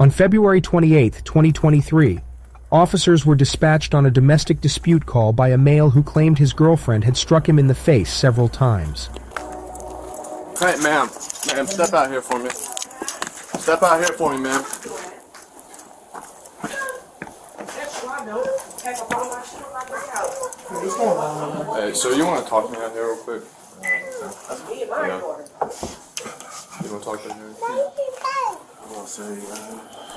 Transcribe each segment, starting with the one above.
On February 28, 2023, officers were dispatched on a domestic dispute call by a male who claimed his girlfriend had struck him in the face several times. Hey, ma'am. Ma'am, step out here for me. Step out here for me, ma'am. Hey, so you want to talk to me out here real quick? Yeah. You want to talk to me? I want to say, uh,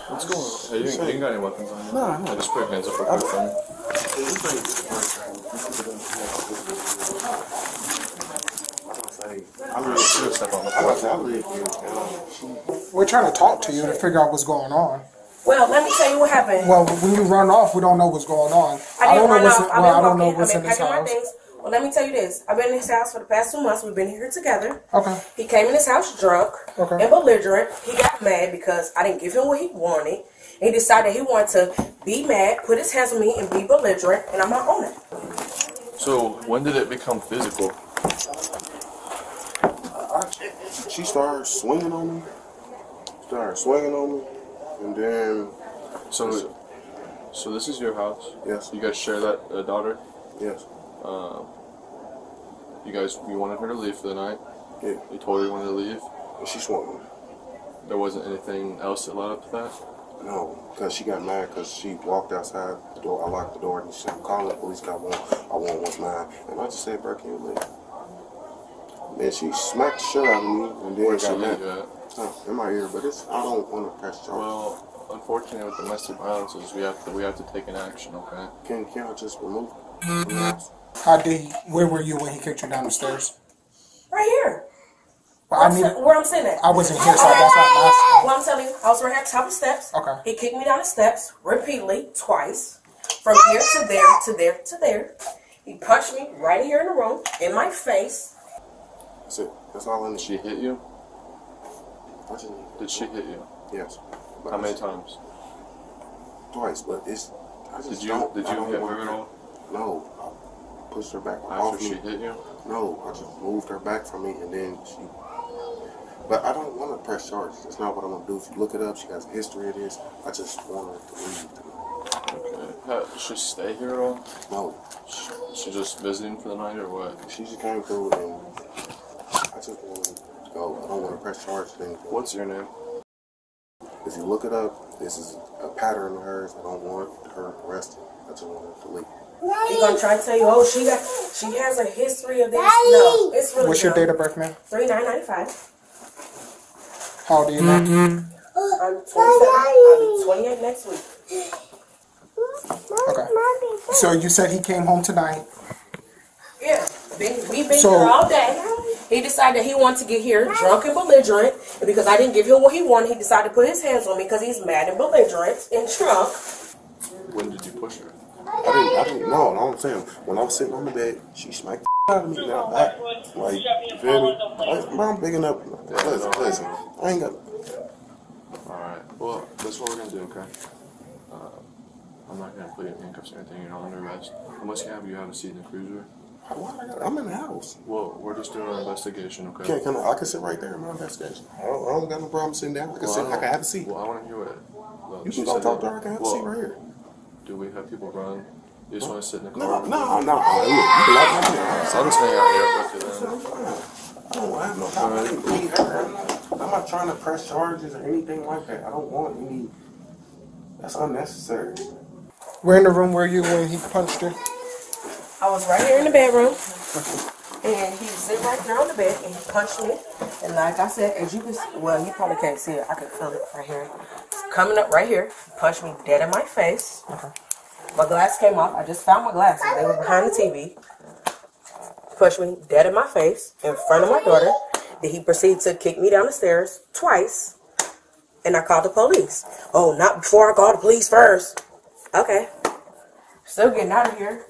What's going on? Hey, you, ain't- you ain't got any weapons on you? No, no. Yeah, just put your hands up real quick for me. I You live, should step on the floor. live, I live here. We're trying to talk to you to figure out what's going on. Well, let me tell you what happened. Well, when you run off, we don't know what's going on. I don't didn't know run what's off. in, I've well, I been don't know walking. I've what's been in this packing my house. things. Well, let me tell you this. I've been in his house for the past two months. We've been here together. Okay. He came in his house drunk Okay. and belligerent. He got mad because I didn't give him what he wanted. And he decided he wanted to be mad, put his hands on me, and be belligerent, and I'm not on it. So, when did it become physical? I, she started swinging on me. Started swinging on me, and then So, so this is your house? yes, You guys share that uh, daughter? yes, Uh, you guys, you wanted her to leave for the night. yeah. You told her you wanted to leave. And she swung. There wasn't anything else that led up to that. No, because she got mad because she walked outside the door. I locked the door and she said, I'm calling the police. Got one. I want what's mine. And I just said, bro, can you leave? Then she smacked the shit out of me and then she got at? Oh, in my ear, but it's I don't want to press charges. Well, unfortunately, with domestic violence, is we have to we have to take an action. Okay. can can I just remove it from the house? How did he, where were you when he kicked you down the stairs? Right here. Well, I'm I si- need. where I'm sitting at. I wasn't here, so that's why I'm asking. Well, I'm telling you, I was right at the top of the steps. Okay. He kicked me down the steps repeatedly, twice, from here to there, to there, to there. He punched me right here in the room, in my face. That's it. That's all I. Did she hit you? I just need. Did she hit you? Yes. But How many times? Twice, but it's. I just Did you don't, did I you don't hit her at all No, I pushed her back after off she me. hit you? No, I just moved her back from me, and then she. But I don't want to press charges. That's not what I'm gonna do. If you look it up, she has a history of this. I just want her to leave. Okay. Does she stay here at all? No, She, she just visiting for the night or what? she just came through, and I just want to go. I don't want to press charges. anything. What's your name? If you look it up, this is a pattern of hers. I don't want her arrested. I just want her to leave. He gonna try to tell you, oh, she got, she has a history of this. No, it's really What's your dumb. date of birth, man? Three nine ninety five. How old are you now? Mm-hmm. I'm 27. I'll be 28 next week. Okay. So you said he came home tonight. Yeah, been, we've been So- here all day. He decided that he wanted to get here drunk and belligerent, and because I didn't give him what he wanted, he decided to put his hands on me because he's mad and belligerent and drunk. When did you push her? I didn't. I didn't know. No, I'm saying when I was sitting on the bed, she smacked the out of me. Now like you feel me? I, I'm big enough. Listen, listen. I ain't got. Alright. Well, that's what we're gonna do, okay? Uh, I'm not gonna put you in handcuffs or anything. You're not under arrest. Unless you have you have a seat in the cruiser. Why I I'm in the house. Well, we're just doing an investigation, okay? Can, can I, I can sit right there in my investigation. I don't, I don't got no problem sitting down. I can Well, sit. I I can have a seat. Well, I want to hear what. Look, You can go talk to her. I can have a seat right here. Do we have people run? You just want to sit in the No, car? no, no. Look, you can lock my door. So I'll just hang out here with you then. I'm don't have no problem. I'm not, I'm not trying to press charges or anything like that. I don't want any. That's unnecessary. Where in the room were you when he punched you? I was right here in the bedroom, and he was sitting right there on the bed, and he punched me. And like I said, as you can, see, well, you probably can't see it. I can feel it right here. It's coming up right here. He punched me dead in my face. My glass came off. I just found my glasses. They were behind the TV. Pushed me dead in my face in front of my daughter. Then he proceeded to kick me down the stairs twice. And I called the police. Oh, not before I called the police first. Okay. Still getting out of here.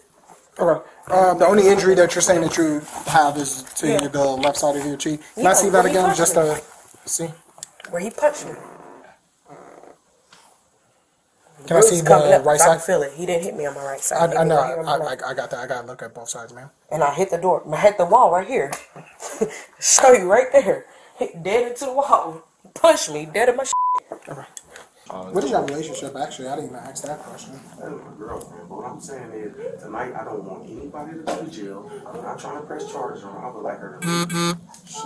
Okay. Um, the only injury that you're saying that you have is to Yeah. the left side of your cheek. Can Yeah, I see that again? Just to see. Where he punched me. Can I Bruise see the up, right I can side? feel it. He didn't hit me on my right side. I, I know. right here on my I. I, I got that. I got to look at both sides, man. and I hit the door. I hit the wall right here. Show you right there. Hit dead into the wall. Punched me dead in my shit. Okay. Uh, What is your relationship? Actually, I didn't even ask that question. That is my girlfriend. But what I'm saying is, tonight I don't want anybody to go to jail. I'm not trying to press charges on her. I would like her to.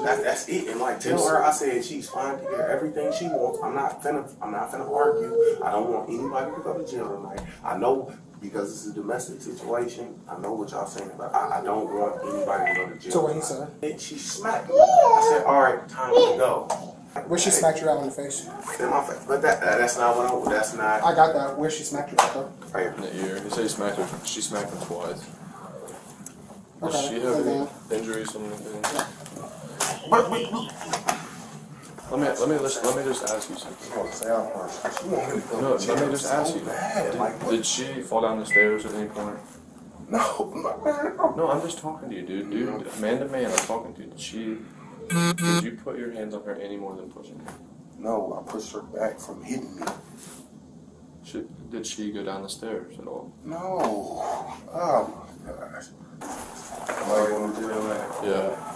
That, that's it. And like tell her, I said she's fine to get everything she wants. I'm not finna. I'm not finna argue. I don't want anybody to go to jail tonight. I know because this is a domestic situation. I know what y'all saying, but I, I don't want anybody to go to jail. So what he tonight. said? And she smacked me. I said, all right, time to go. Where she smacked you out on the face? In my face. But that, that that's not what I. That's not. I got that. Where she smacked you out though? Right in the ear. He said he smacked her. She smacked him twice. Does Okay, she have and any injuries or anything? But we. we Let me let me just let me just ask you something. Say I'm first. She want me to go No, let me just ask you. Did, did she fall down the stairs at any point? no, no. No, I'm just talking to you, dude. Dude, man to man, I'm talking to you. Did she? Did you put your hands on her any more than pushing her? No, I pushed her back from hitting me. She, did she go down the stairs at all? No. Oh my gosh. Am I going to jail now? Yeah.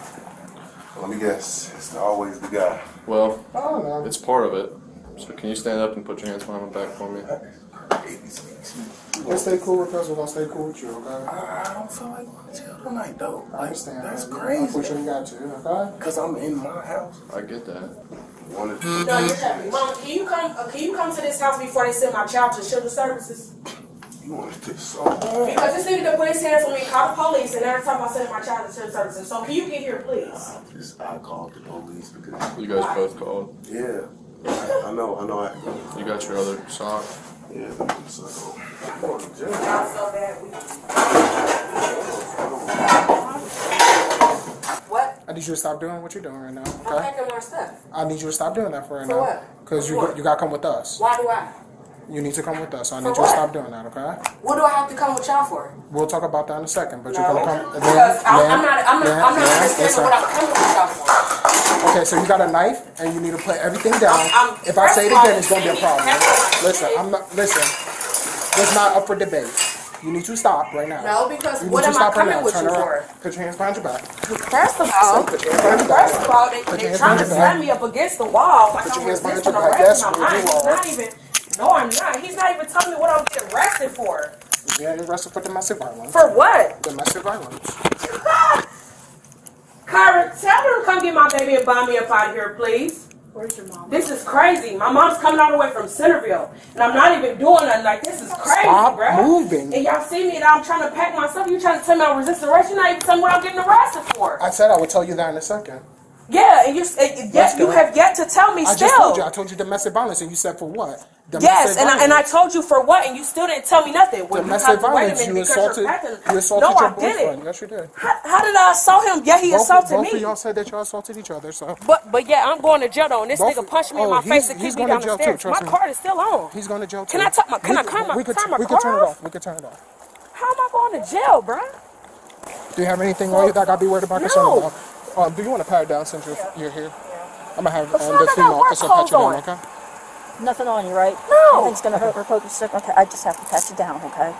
Let me guess. It's always the guy. Well, oh, I don't know. it's part of it. So can you stand up and put your hands behind my back for me? Let's stay cool with us. We're gonna stay cool with you, okay? I don't feel like going to jail tonight, though. I understand. That's man. crazy. Unfortunately, you got to, okay? Because I'm in my house. I get that. Wanted No, you're happy. Mom, can you come? Uh, can you come to this house before they send my child to children's services? you wanted this so bad. Because this nigga to put his hands on me, call the police, and every time I send my child to children's services. So can you get here, please? I just I called the police because You guys both called. yeah. I, I know, I know. I, You got your other sock. Yeah, so I'm going to jail. Y'all so bad. What? I need you to stop doing what you're doing right now, I'm okay? packing my stuff. I need you to stop doing that for right For now. Because you, what? you got to come with us. Why do I? You need to come with us. So I need you to stop doing that, okay? What do I have to come with y'all for? We'll talk about that in a second, but No, you're to come. because I'm, I'm not. I'm not. ma'am, I'm not understanding what I'm coming with y'all for. Okay, so you got a knife and you need to put everything down. I'm- if I say it first of all, again, it's gonna be a problem. Listen, I'm not. Listen, it's not up for debate. You need to stop right now. No, because You what am I right coming now. with Turn you around. for? Put your hands behind your back. First of all, Put your hands behind your back. first of all, they, your they're trying to slam me up against the wall. Like Put your I'm hands behind your back. arrest. That's I'm what not. you are. not even. No, I'm not. He's not even telling me what I'm getting arrested for. Yeah, you're getting arrested for domestic violence. For what? Domestic violence. Kyra, tell her to come get my baby and buy me up out of here, please. Where's your mom? This is crazy. My mom's coming all the way from Centerville, and I'm not even doing nothing. Like this is crazy, Stop bruh. moving. And y'all see me, and I'm trying to pack my stuff. You trying to tell me I'm resisting arrest? You're not even telling me what I'm getting arrested for. I said I would tell you that in a second. Yeah, and you, and yet you have yet to tell me I still. just told you. I told you domestic violence, and you said for what? Domestic Yes, and I, and I told you for what, and you still didn't tell me nothing. Well, domestic you have to wait a violence. You assaulted. You assaulted no, your I didn't. boyfriend. Yes, you did. How, how did I assault him? Yeah, he Both, assaulted both me. of y'all said that y'all assaulted each other. So But but yeah, I'm going to jail though. And this Both- nigga punched me in oh, my face and kicked me down the stairs. My card is still on. he's going to jail too. Can I tuck my- can We I turn my- we could, turn my we could turn it off. We could turn it off. How am I going to jail, bruh? Do you have anything on you that I gotta be worried about? No. About? Um, do you want to pat it down since you're, you're here? I'm gonna have But um, the I female officer pat you down, okay? Nothing on you, right? No. Nothing's gonna hurt or poke you sick. Okay, I just have to pat you down, okay?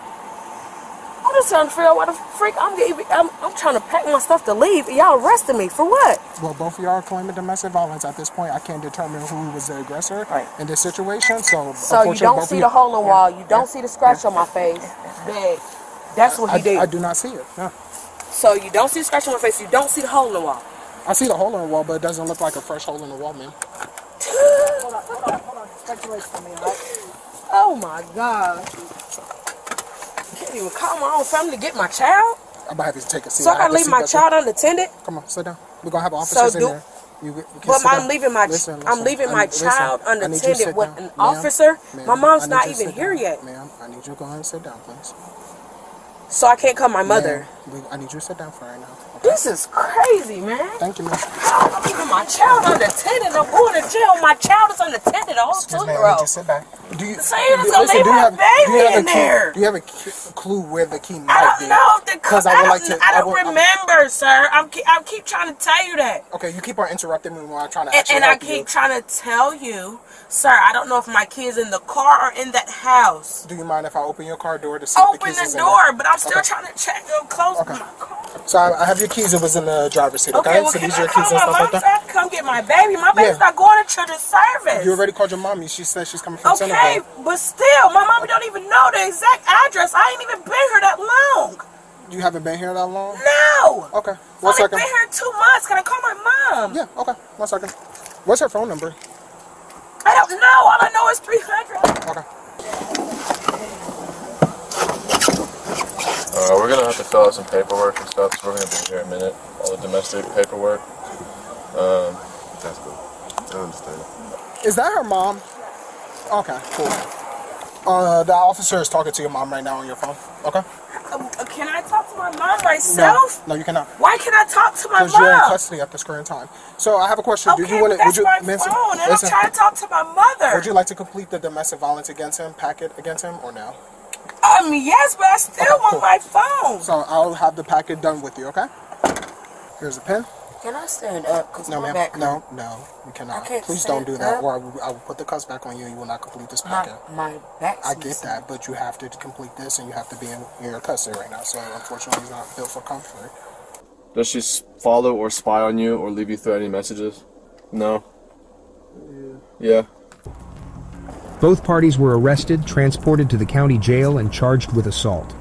I'm just trying to figure out what the freak I'm getting. I'm, I'm trying to pack my stuff to leave. Y'all arrested me for what? Well, both of y'all are claiming domestic violence. At this point, I can't determine who was the aggressor Right. in this situation. So, So you don't both see the hole in the wall. You don't see the scratch on my face. Big. That's what he I, did. I do not see it. Yeah. So you don't see the scratch on my face. You don't see the hole in the wall. I see the hole in the wall, but it doesn't look like a fresh hole in the wall, man. Hold on, hold on, hold on. For me, alright? Oh my god. Can't even call my own family to get my child. I'm about to have you take a seat. So I gotta leave my child unattended. Come on, sit down. We're gonna have officers So in do- there. You, you can But sit I'm leaving my Listen, I'm leaving my child I need you to unattended with an officer. ma'am, My mom's not even here down. yet. Ma'am, I need you to go ahead and sit down, please. So I can't call my mother. I need you to sit down for right now. This is crazy, man. Thank you, man. I'm leaving my child unattended. I'm going to jail. My child is unattended. All two Excuse me, year I old. sit back. Do you, So you're just gonna listen, leave do you my have, baby you in a key, there? Do you have a clue where the key might be? I don't know the Because I, I would don't, like to. I don't would- remember, sir. I'm keep, I keep trying to tell you that, Okay, you keep on interrupting me while I'm trying to and, and I keep you. trying to tell you, sir. I don't know if my kid's in the car or in that house. Do you mind if I open your car door to see if the Open the is in door, but I'm still Okay. trying to check close Okay. my car. So I, I have you keys. It was in the driver's seat. Okay, Okay, well, so these are your keys and stuff like that. Come get my baby? My baby's Yeah. not going to children's service. You already called your mommy. She said she's coming from Okay, Centerville. but still, my mommy don't even know the exact address. I ain't even been here that long. You haven't been here that long. No. Okay, I've one only second. been here two months. Can I call my mom? Yeah, okay, one second. What's her phone number? I don't know. All I know is 300. Okay. Uh, we're gonna have to fill out some paperwork and stuff, so we're gonna be here a minute. All the domestic paperwork. Um, That's cool. I understand. Is that her mom? Okay, cool. Uh, the officer is talking to your mom right now on your phone. Okay. Um, uh, can I talk to my mom No, myself? no, you cannot. Why can I talk to my Because you're in custody at this current time. So I have a question. Okay, do you want to? that's Would you, my Miss- phone, and listen, I'm trying to talk to my mother. would you like to complete the domestic violence against him packet against him or no? Um, yes, but I still Okay, want cool. my phone. So I'll have the packet done with you. Okay. Here's a pen. Can I stand up? Cause No, my ma'am. back No, no, you cannot. I can't Please don't do that, up. or I will, I will put the cuffs back on you. and You will not complete this packet. my back's I get missing. that, but you have to complete this, and you have to be in your custody right now. So unfortunately, he's not built for comfort. does she follow or spy on you or leave you through any messages? No. Yeah. Both parties were arrested, transported to the county jail, and charged with assault.